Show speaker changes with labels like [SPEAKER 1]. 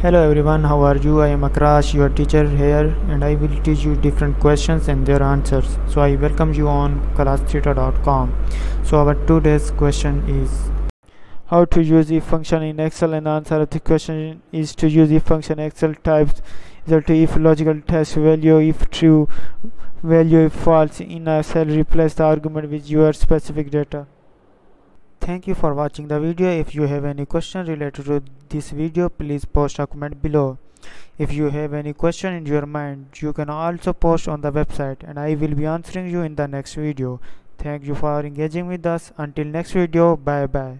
[SPEAKER 1] Hello everyone, how are you? I am Akrash, your teacher here, and I will teach you different questions and their answers. So I welcome you on classtheta.com. So our today's question is how to use if function in Excel and answer of the question is to use if function Excel types result if logical test value if true value if false in a cell replace the argument with your specific data. Thank you for watching the video. If you have any question related to this video, please post a comment below. If you have any question in your mind, you can also post on the website and I will be answering you in the next video. Thank you for engaging with us. Until next video, bye bye.